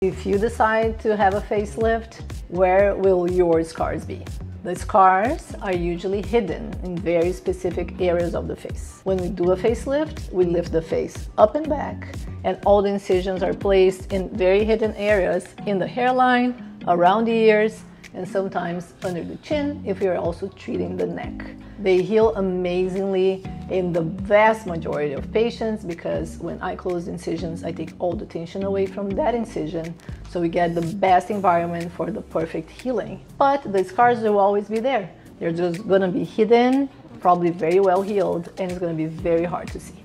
If you decide to have a facelift, where will your scars be? The scars are usually hidden in very specific areas of the face. When we do a facelift, we lift the face up and back, and all the incisions are placed in very hidden areas in the hairline, around the ears, and sometimes under the chin if you're also treating the neck. They heal amazingly in the vast majority of patients because when I close incisions, I take all the tension away from that incision so we get the best environment for the perfect healing. But the scars will always be there. They're just gonna be hidden, probably very well healed, and it's gonna be very hard to see.